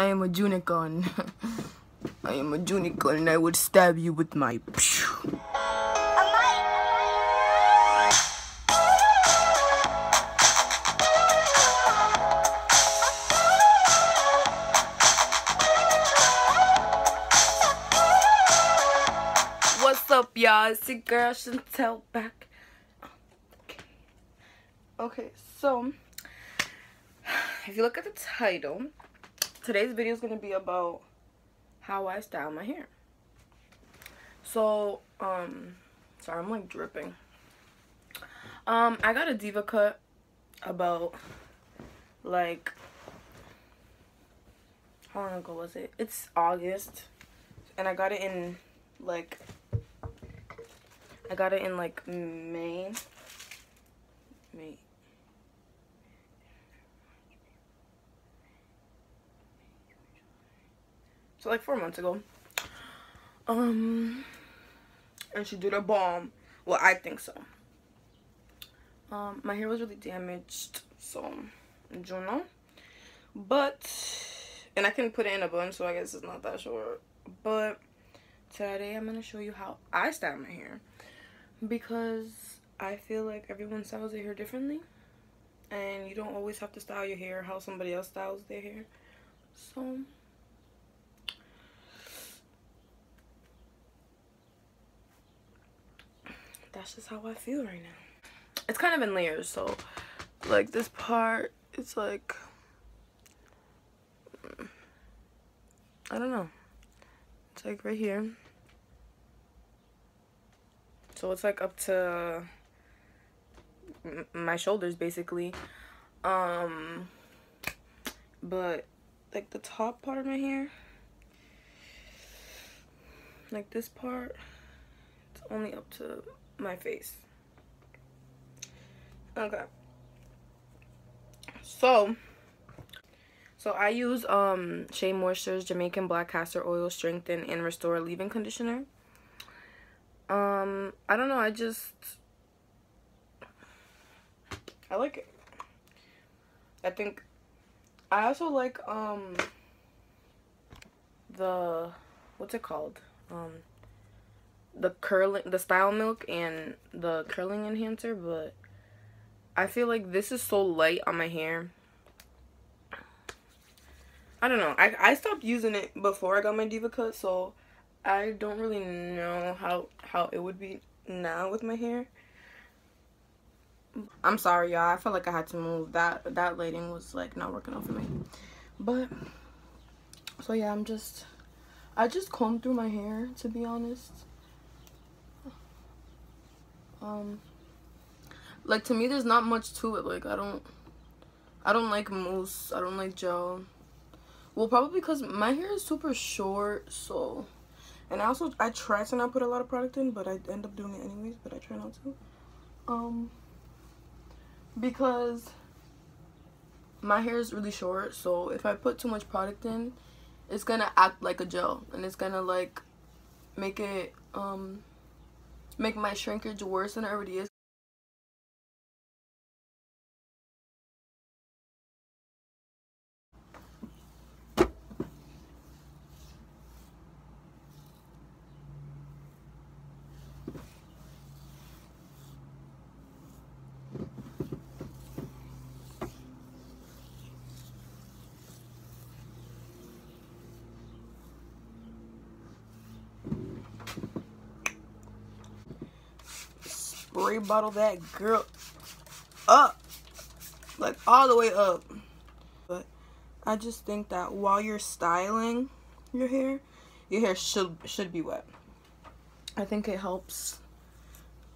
I am a unicorn. I am a unicorn and I would stab you with my... What's up, y'all? It's your girl Chantel back. Okay. okay, so if you look at the title, today's video is going to be about how I style my hair. So, um, sorry, I'm like dripping. Um, I got a Deva cut about like how long ago was it? It's August, and I got it in like I got it in like May. May. So like four months ago. Um and she did a bomb. Well, I think so. Um, my hair was really damaged, so Juno. But and I can put it in a bun, so I guess it's not that short. But today I'm gonna show you how I style my hair because I feel like everyone styles their hair differently and you don't always have to style your hair how somebody else styles their hair so that's just how I feel right now. It's kind of in layers so like this part it's like I don't know. It's like right here. So it's like up to my shoulders basically. Um but like the top part of my hair like this part it's only up to my face okay so so I use um Shea Moisture's Jamaican Black Castor Oil Strengthen and Restore Leave-In Conditioner um, I don't know. I just I like it. I think I also like um the what's it called? Um the curling the style milk and the curling enhancer, but I feel like this is so light on my hair. I don't know. I I stopped using it before I got my Deva cut, so I don't really know how how it would be now with my hair. I'm sorry, y'all. I felt like I had to move. That that lighting was like not working out for me. But so yeah, I'm just I just combed through my hair to be honest. Um like to me there's not much to it. Like I don't I don't like mousse. I don't like gel. Well, probably because my hair is super short, so and I also I try to not put a lot of product in but I end up doing it anyways but I try not to um because my hair is really short so if I put too much product in it's gonna act like a gel and it's gonna like make it um make my shrinkage worse than it already is spray bottle that girl up. Like all the way up. But I just think that while you're styling your hair, your hair should should be wet. I think it helps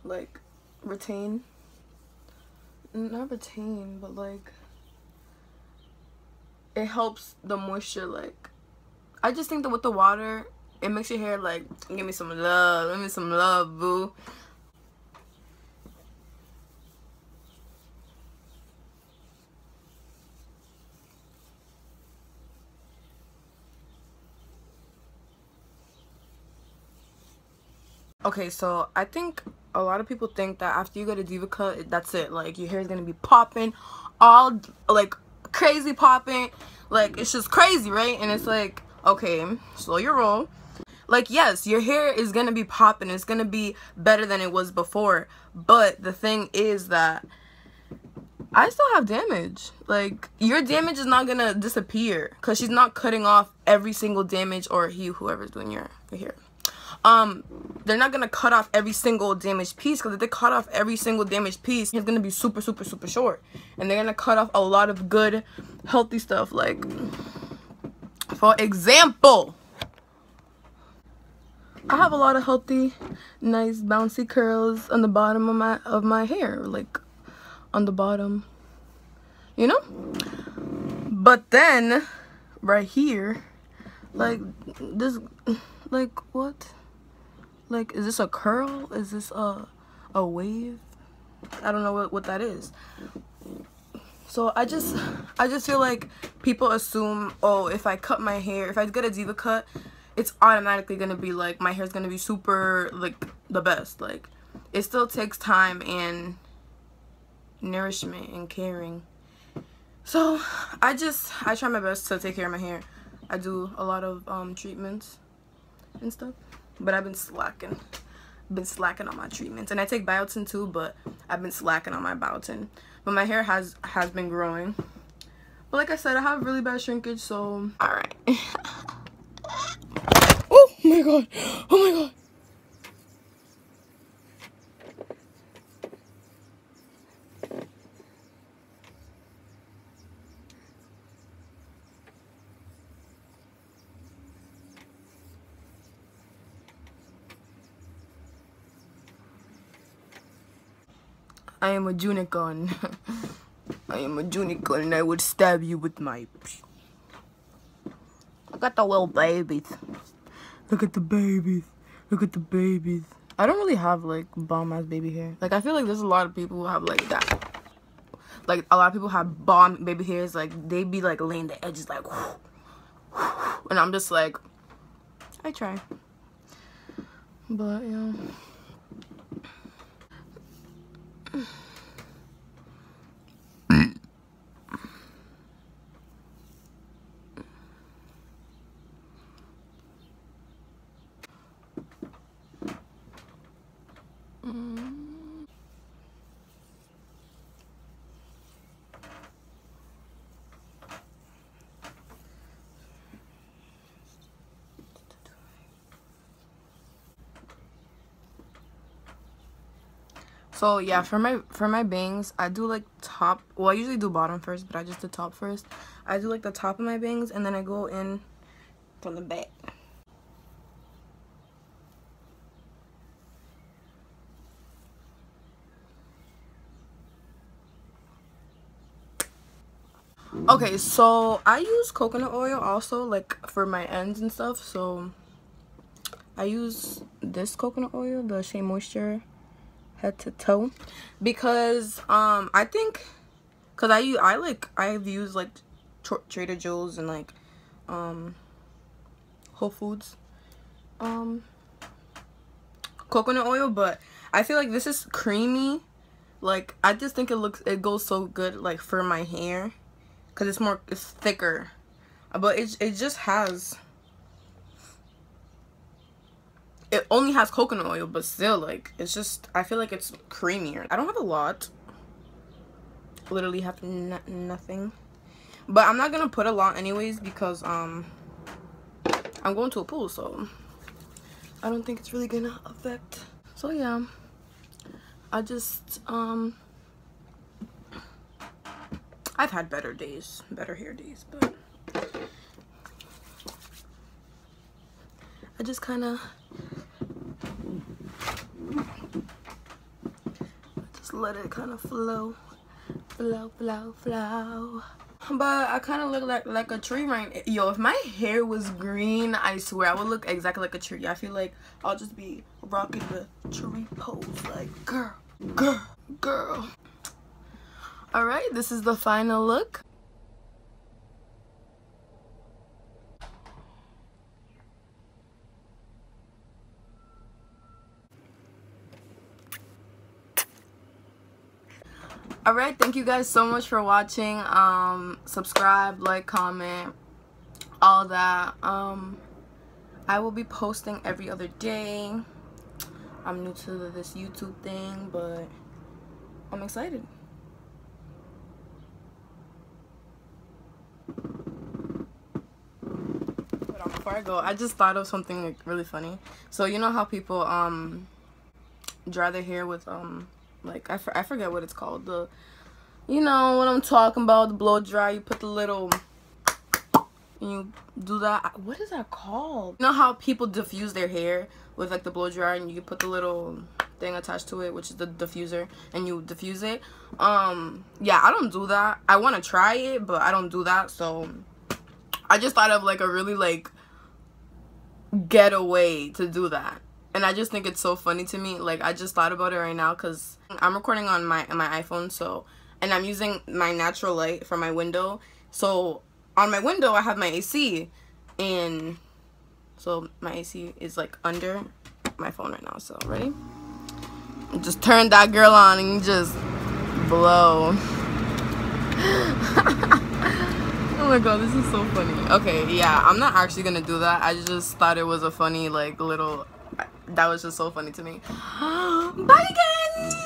like retain not retain but like it helps the moisture like I just think that with the water it makes your hair like give me some love give me some love boo okay so i think a lot of people think that after you get a Deva cut that's it like your hair is gonna be popping all like crazy popping. Like, it's just crazy, right? And it's like, okay, slow your roll. Like, yes, your hair is to be popping. It's to be better than it was before. But the thing is that I still have damage. Like, your damage is not to disappear. Because she's not cutting off every single damage or he, whoever's doing your, your hair um they're not gonna cut off every single damaged piece because if they cut off every single damaged piece it's gonna be super super super short. And they're gonna cut off a lot of good healthy stuff like for example I have a lot of healthy nice bouncy curls on the bottom of my of my hair like on the bottom you know? But then right here like this like what like, is this a curl? Is this a, a wave? I don't know what, what that is. So I just, I just feel like people assume, oh, if I cut my hair, if I get a Deva cut, it's automatically gonna be like, my hair's gonna be super, like, the best. Like, it still takes time and nourishment and caring. So, I just, I try my best to take care of my hair. I do a lot of um, treatments and stuff but I've been slacking. Been slacking on my treatments. And I take biotin too but I've been slacking on my biotin. But my hair has has been growing. But like I said I have really bad shrinkage so. All right. Oh my god. Oh my god I am a unicorn. I am a unicorn and I would stab you with my... Look at the little babies. Look at the babies. Look at the babies. I don't really have like bomb ass baby hair. Like I feel like there's a lot of people who have like that. Like a lot of people have bomb baby hairs. Like they be like laying the edges like, and I'm just like, I try. But yeah. うん。So yeah, for my for my bangs, I do like top. Well, I usually do bottom first, but I just do top first. I do like the top of my bangs, and then I go in from the back. Okay, so I use coconut oil also, like for my ends and stuff. So I use this coconut oil, the Shea Moisture head to toe. Because um I think because I I like I've used like Trader Joe's and like um Whole Foods. Um coconut oil but I feel like this is creamy. Like I just think it looks it goes so good like for my hair. Because it's more it's thicker. But it, it just has it only has coconut oil but still like it's just i feel like it's creamier. I don't have a lot. Literally have nothing. But i'm not gonna put a lot anyways because um i'm going to a pool so i don't think it's really gonna affect. So yeah. I just um i've had better days better hair days but I just kind of let it kind of flow flow flow flow. But I kind of look like like a tree right yo if my hair was green I swear I would look exactly like a tree. I feel like I'll just be rocking the tree pose like girl girl girl. All right this is the final look all right thank you guys so much for watching. Um subscribe like comment all that. Um i will be posting every other day. I'm new to this youtube thing but i'm excited. Before I go, I just thought of something like really funny. So you know how people um dry their hair with um like I, I forget what it's called. The you know what I'm talking about the blow dry you put the little you do that. What is that called? You know how people diffuse their hair with like the blow dryer and you put the little thing attached to it which is the diffuser and you diffuse it? Um yeah I don't do that. I want to try it but I don't do that so I just thought of like a really like getaway to do that and I just think it's so funny to me. Like I just thought about it right now because I'm recording on my my iPhone, so and I'm using my natural light from my window. So on my window, I have my AC, and so my AC is like under my phone right now. So ready? Just turn that girl on and just blow. oh my god, this is so funny. Okay, yeah, I'm not actually gonna do that. I just thought it was a funny like little that was just so funny to me. Bye again!